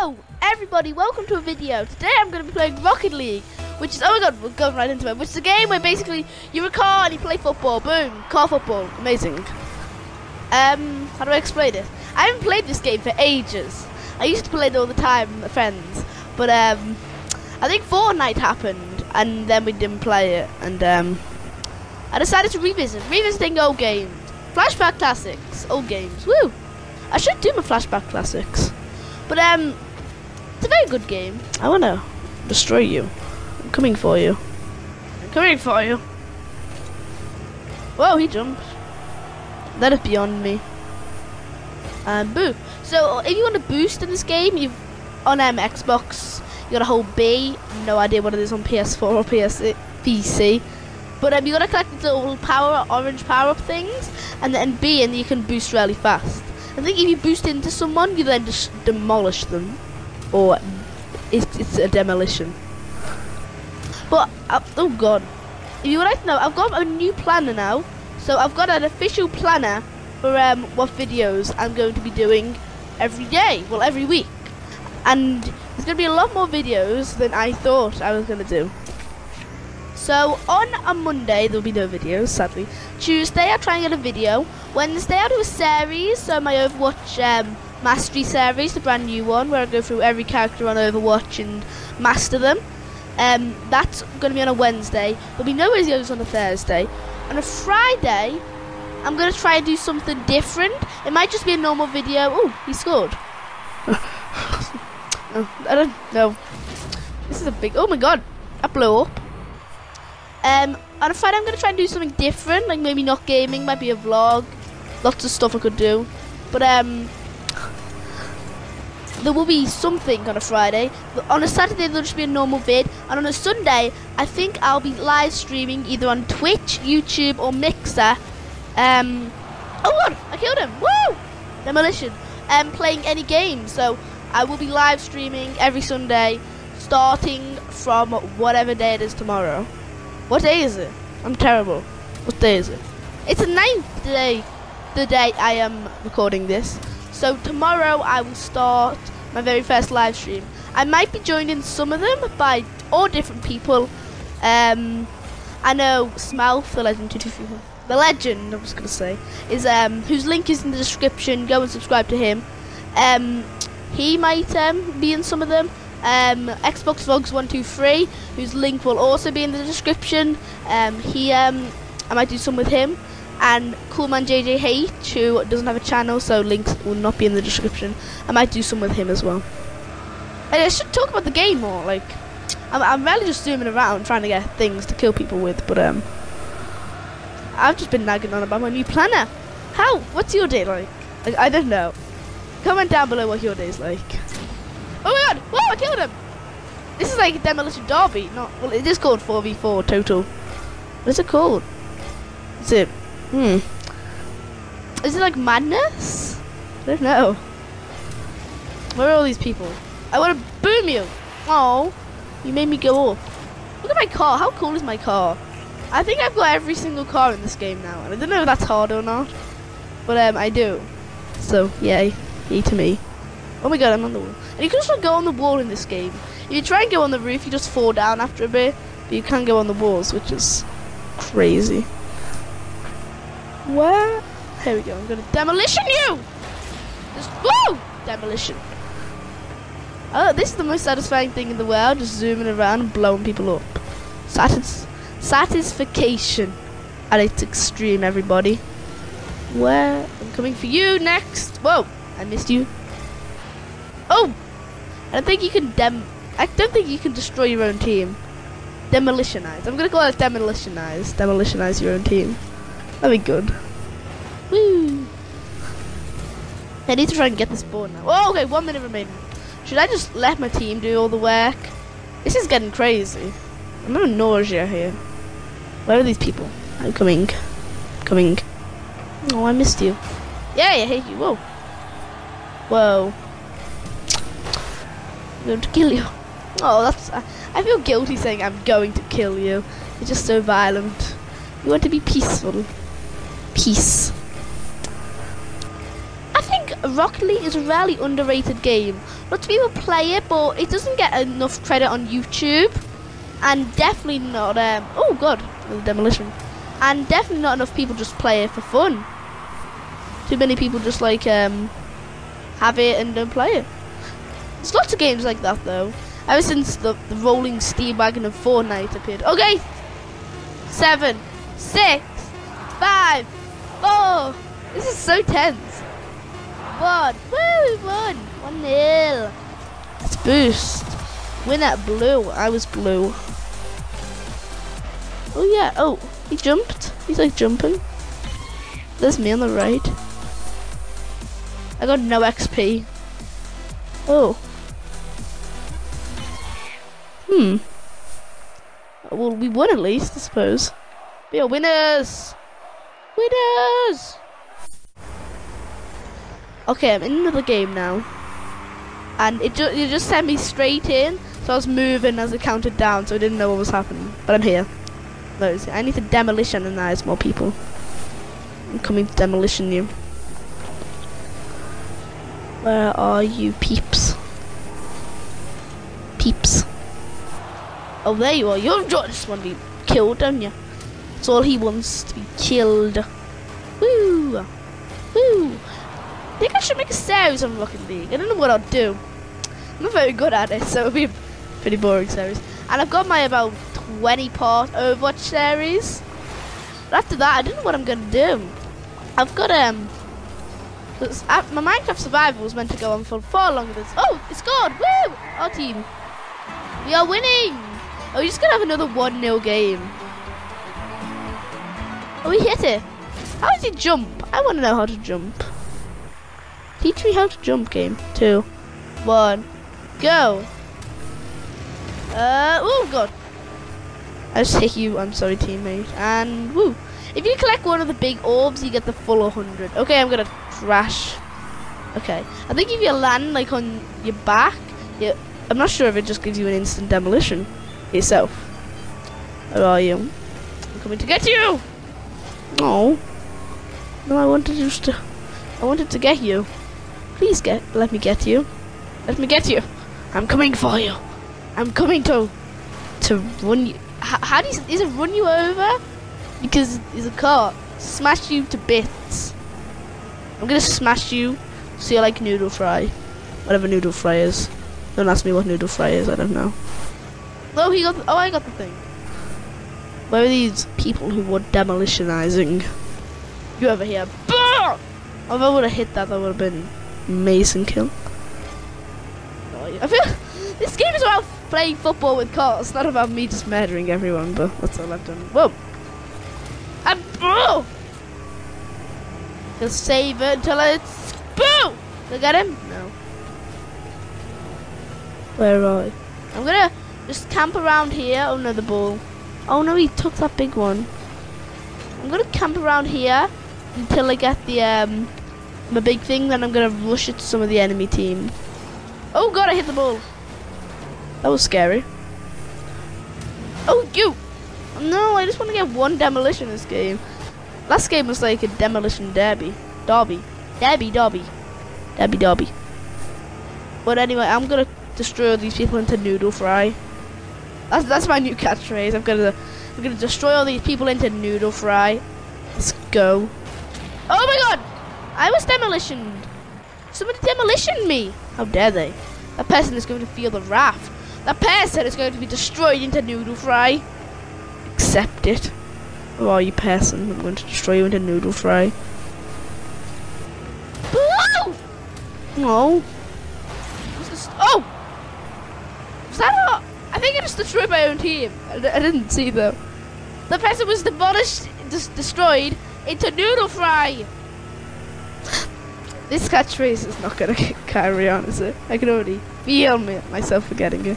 Hello, everybody. Welcome to a video. Today I'm going to be playing Rocket League, which is oh my god, we're going right into it. Which is a game where basically you're a car and you play football. Boom, car football. Amazing. Um, how do I explain it? I haven't played this game for ages. I used to play it all the time with friends, but um, I think Fortnite happened and then we didn't play it, and um, I decided to revisit, revisiting old games, flashback classics, old games. Woo! I should do my flashback classics. But um, it's a very good game. I want to destroy you. I'm coming for you. I'm coming for you. Whoa, he jumped. That is beyond me. And boo. So if you want to boost in this game, you've on um, Xbox, you got to hold B. No idea what it is on PS4 or PS PC. But um, you got to collect these little power, orange power up things, and then B, and you can boost really fast. I think if you boost into someone, you then just demolish them, or it's, it's a demolition. But uh, oh god, if you would like to know, I've got a new planner now. So I've got an official planner for um, what videos I'm going to be doing every day, well every week, and there's going to be a lot more videos than I thought I was going to do. So on a Monday there'll be no videos, sadly. Tuesday I'll try and get a video. Wednesday I'll do a series, so my Overwatch um, Mastery series, the brand new one, where I go through every character on Overwatch and master them. Um, that's going to be on a Wednesday. There'll be no videos on a Thursday. On a Friday, I'm going to try and do something different. It might just be a normal video. Oh, he scored. oh, I don't know. This is a big... Oh my god. I blew up. Um, on a Friday, I'm going to try and do something different, like maybe not gaming, might be a vlog. Lots of stuff I could do. But um, there will be something on a Friday. But on a Saturday, there'll just be a normal vid. And on a Sunday, I think I'll be live streaming either on Twitch, YouTube, or Mixer. Um, oh, I killed him. Woo! Demolition. Um, playing any game. So I will be live streaming every Sunday, starting from whatever day it is tomorrow. What day is it? I'm terrible. What day is it? It's the ninth day, the day I am recording this. So tomorrow I will start my very first live stream. I might be joining some of them by all different people. Um, I know Smelf, the legend, the legend. I was gonna say is um, whose link is in the description. Go and subscribe to him. Um, he might um, be in some of them um, Xbox Vlogs one two three, whose link will also be in the description. Um, he, um, I might do some with him, and Coolman JJH, who doesn't have a channel, so links will not be in the description. I might do some with him as well. And I should talk about the game more. Like, I'm, I'm really just zooming around trying to get things to kill people with, but um, I've just been nagging on about my new planner. How? What's your day like? like I don't know. Comment down below what your day's like. Oh my god! Whoa, I killed him! This is like a demolition derby, not well it is called 4v4 total. What's it called? Is it hmm. Is it like madness? I don't know. Where are all these people? I wanna boom you! Oh you made me go up. Look at my car, how cool is my car? I think I've got every single car in this game now, and I don't know if that's hard or not. But um I do. So yay. Yay to me. Oh my god, I'm on the wall. And you can also go on the wall in this game. If you try and go on the roof, you just fall down after a bit. But you can go on the walls, which is crazy. Where? Here we go. I'm gonna demolition you! Just woo! Demolition. Oh, this is the most satisfying thing in the world. Just zooming around and blowing people up. Satis satisfaction at its extreme, everybody. Where? I'm coming for you next. Whoa! I missed you. Oh! I don't think you can dem... I don't think you can destroy your own team. Demolitionize. I'm gonna call it demolitionize. Demolitionize your own team. That'd be good. Woo! I need to try and get this board now. Oh, okay, one minute remaining. Should I just let my team do all the work? This is getting crazy. I'm having nausea here. Where are these people? I'm coming. I'm Coming. Oh, I missed you. Yeah, I hate you. Whoa. Whoa. I'm going to kill you. Oh, that's. Uh, I feel guilty saying I'm going to kill you. You're just so violent. You want to be peaceful. Peace. I think Rocket League is a really underrated game. Lots of people play it, but it doesn't get enough credit on YouTube, and definitely not. Um, oh God, demolition, and definitely not enough people just play it for fun. Too many people just like um, have it and don't play it. There's lots of games like that though. Ever since the, the rolling steam wagon of Fortnite appeared. Okay, seven, six, five, four. This is so tense. One. Woo, won. One nil. Let's boost. Win at blue. I was blue. Oh yeah. Oh, he jumped. He's like jumping. There's me on the right. I got no XP. Oh. Hmm. Well, we won at least, I suppose. We are winners! Winners! Okay, I'm in another game now. And it, ju it just sent me straight in, so I was moving as it counted down, so I didn't know what was happening. But I'm here. Those. I need to demolition, and demolitionize more people. I'm coming to demolition you. Where are you, peeps? Peeps. Oh, there you are. You're just want to be killed, don't you? That's all he wants to be killed. Woo! Woo! I think I should make a series on Rocket League. I don't know what I'll do. I'm not very good at it, so it'll be a pretty boring series. And I've got my about 20 part Overwatch series. But after that, I don't know what I'm going to do. I've got, um, my Minecraft survival was meant to go on for far longer than Oh, it's scored! Woo! Our team. We are winning! Oh, we're just gonna have another 1-0 game. Oh, we hit it. How does he jump? I wanna know how to jump. Teach me how to jump, game. Two, one, go! Uh, oh god. I just hit you, I'm sorry teammate. And, woo! If you collect one of the big orbs, you get the full 100. Okay, I'm gonna crash. Okay, I think if you land like on your back, you, I'm not sure if it just gives you an instant demolition yourself. Where are you? I'm coming to get you! No. No, I wanted just to, I wanted to get you. Please get, let me get you. Let me get you. I'm coming for you. I'm coming to, to run you. H how do you, is it run you over? Because it's a car. Smash you to bits. I'm gonna smash you so you're like noodle fry. Whatever noodle fry is. Don't ask me what noodle fry is, I don't know. Oh, he got. Oh, I got the thing. Where are these people who were demolitionizing? You over here? Oh, if I would have hit that, that would have been amazing kill. Oh, I feel this game is about playing football with cars, not about me just murdering everyone. But that's all I've done. Whoa! And oh! Just save it until it's boom. Look at him. No. Where are I? I'm gonna just camp around here. No, the ball. Oh no, he took that big one. I'm gonna camp around here until I get the um my big thing. Then I'm gonna rush it to some of the enemy team. Oh god, I hit the ball. That was scary. Oh you! No, I just want to get one demolition this game. Last game was like a demolition derby. Derby. Derby, derby. Derby, derby. But anyway, I'm gonna destroy these people into noodle fry. That's that's my new catchphrase. I'm gonna I'm gonna destroy all these people into noodle fry. Let's go. Oh my god! I was demolitioned. Somebody demolitioned me. How dare they? That person is going to feel the wrath. That person is going to be destroyed into noodle fry. Accept it. Who are you, person? I'm going to destroy you into noodle fry. No. Oh! Was that a... I just destroyed my own team. I, didn't see them. The person was demolished, just destroyed into noodle fry. this catchphrase is not gonna carry on, is it? I can already feel me, myself forgetting it.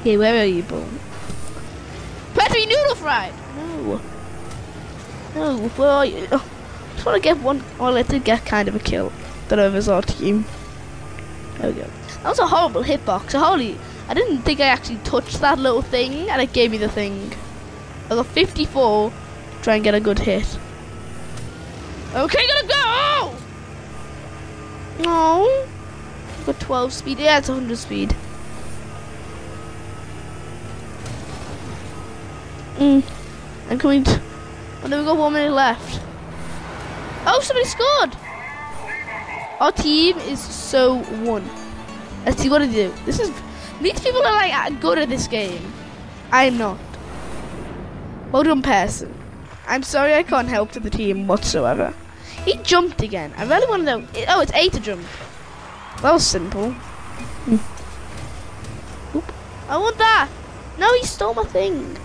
Okay, where are you, Bull? Petri noodle fried! No. No, where are you? Oh, just want to get one. Well, I did get kind of a kill. Don't know if our team. There we go. That was a horrible hitbox. Holy, I didn't think I actually touched that little thing, and it gave me the thing. I got 54. Try and get a good hit. Okay, gonna go! No. Got 12 speed. Yeah, it's 100 speed. Mm. I'm coming to... Oh, no, we've got one minute left. Oh, somebody scored! Our team is so one. Let's see what to do. This is... These people are like good at this game. I'm not. Well done, person. I'm sorry I can't help to the team whatsoever. He jumped again. I really want to know. Oh, it's A to jump. That was simple. Hmm. Oop. I want that. No, he stole my thing.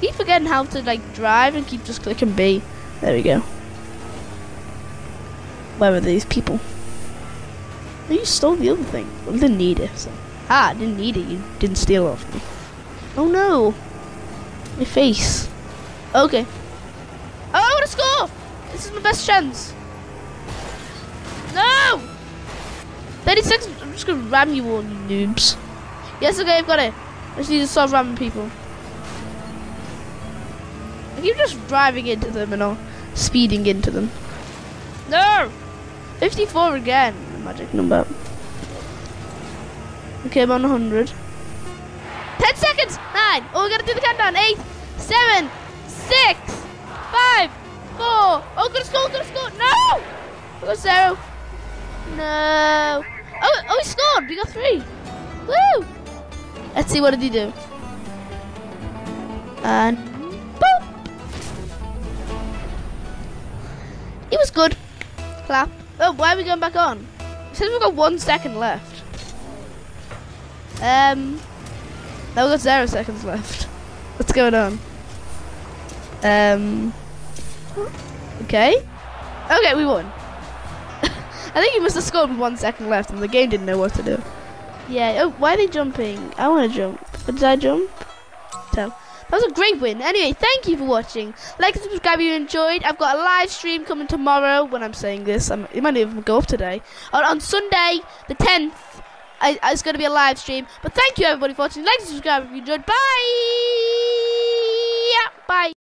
Keep forgetting how to like drive and keep just clicking B. There we go. Where are these people? You stole the other thing. I didn't need it. So. Ah, didn't need it. You didn't steal it off me. Oh no. My face. Okay. Oh, I want to score! This is my best chance. No! 30 seconds. I'm just gonna ram you all, you noobs. Yes, okay, I've got it. I just need to start ramming people. I keep just driving into them and not speeding into them. No! 54 again. Magic number. Okay, I'm on 100. 10 seconds! 9. Oh, we gotta do the countdown. 8, 7, 6, 5, 4. Oh, gonna score, gonna score. No! We got 0. No. Oh, oh, he scored. We got 3. Woo! Let's see what did he do. And boop. It was good. Clap. Oh, why are we going back on? Says we've got one second left. Um, now we've got zero seconds left. What's going on? Um, okay. Okay, we won. I think you must have scored with one second left and the game didn't know what to do. Yeah, oh, why are they jumping? I want to jump. But did I jump? Tell. That was a great win. Anyway, thank you for watching. Like and subscribe if you enjoyed. I've got a live stream coming tomorrow when I'm saying this. I'm, it might even go up today. On, on Sunday, the 10th, I, it's going to be a live stream. But thank you everybody for watching. Like and subscribe if you enjoyed. Bye! Yeah, bye.